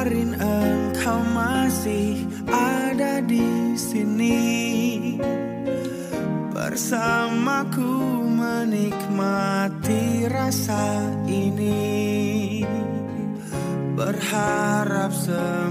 biarin engkau masih ada di sini. Bersamaku menikmati rasa ini. Berharap semua